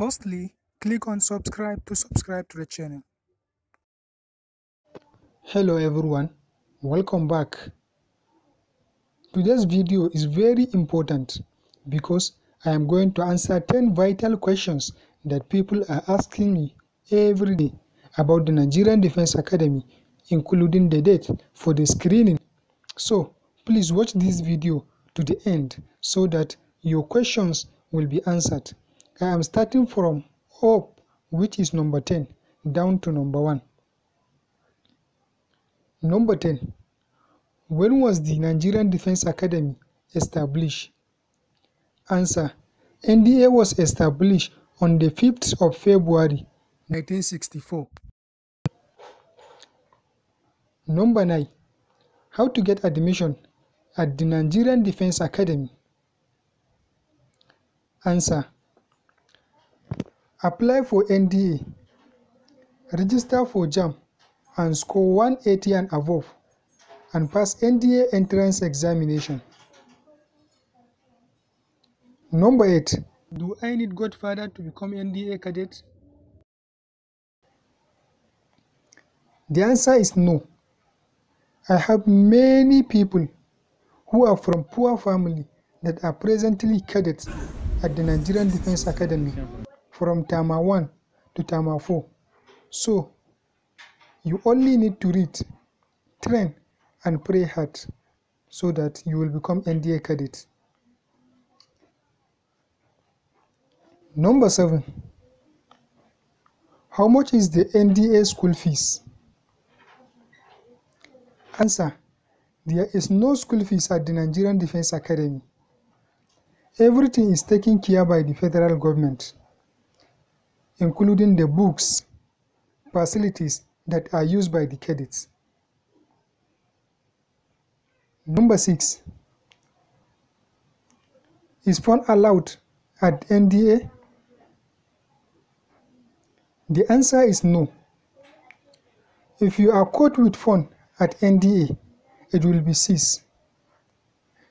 Firstly, click on subscribe to subscribe to the channel. Hello everyone, welcome back. Today's video is very important because I am going to answer 10 vital questions that people are asking me every day about the Nigerian Defence Academy, including the date for the screening. So, please watch this video to the end so that your questions will be answered. I am starting from up, which is number 10, down to number 1. Number 10. When was the Nigerian Defence Academy established? Answer. NDA was established on the 5th of February 1964. Number 9. How to get admission at the Nigerian Defence Academy? Answer. Apply for NDA, register for JAM and score 180 and above and pass NDA entrance examination. Number 8. Do I need Godfather to become NDA cadet? The answer is no. I have many people who are from poor family that are presently cadets at the Nigerian Defense Academy from Tama 1 to Tama 4. So, you only need to read, train and pray hard so that you will become NDA cadet. Number 7. How much is the NDA school fees? Answer. There is no school fees at the Nigerian Defense Academy. Everything is taken care by the federal government, including the books, facilities that are used by the cadets. Number 6. Is phone allowed at NDA? The answer is no. If you are caught with phone at NDA, it will be seized.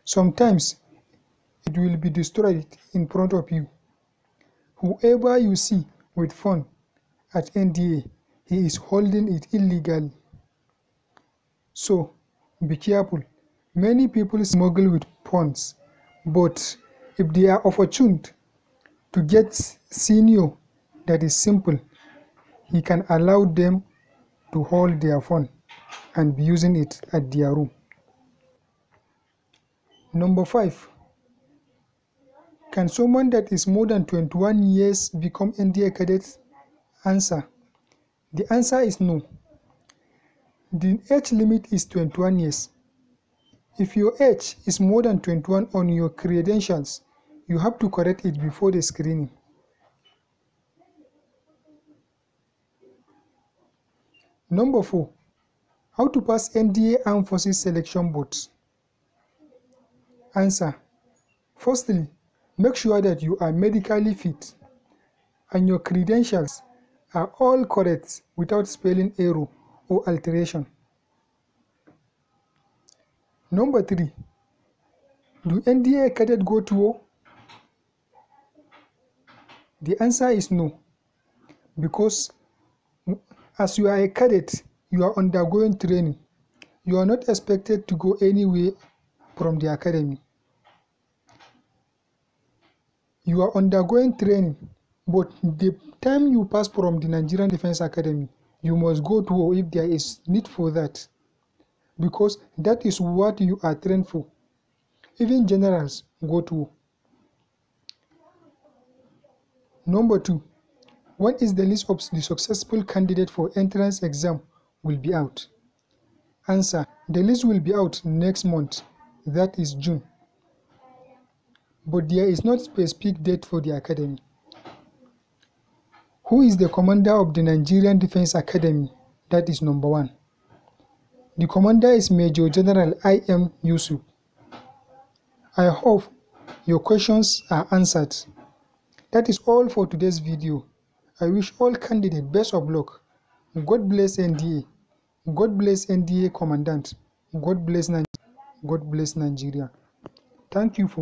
Sometimes it will be destroyed in front of you. Whoever you see with phone at NDA, he is holding it illegally. So be careful. Many people smuggle with phones, but if they are opportuned to get senior that is simple, he can allow them to hold their phone and be using it at their room. Number 5. Can someone that is more than 21 years become NDA cadet? Answer. The answer is no. The age limit is 21 years. If your age is more than 21 on your credentials, you have to correct it before the screening. Number 4. How to pass NDA Armed Forces Selection Board? Answer. Firstly, make sure that you are medically fit and your credentials are all correct without spelling error or alteration. Number 3. Do NDA cadet go to war? The answer is no, because as you are a cadet, you are undergoing training. You are not expected to go anywhere from the academy. You are undergoing training, but the time you pass from the Nigerian Defence Academy, you must go to war if there is need for that, because that is what you are trained for. Even generals go to war. Number two, when is the list of the successful candidate for entrance exam will be out? Answer, the list will be out next month, that is June. But there is not specific date for the academy. Who is the commander of the Nigerian Defence Academy? That is number one. The commander is Major General I.M. Yusuf. I hope your questions are answered. That is all for today's video. I wish all candidates best of luck. God bless NDA. God bless NDA Commandant. God bless Nigeria. God bless Nigeria. Thank you for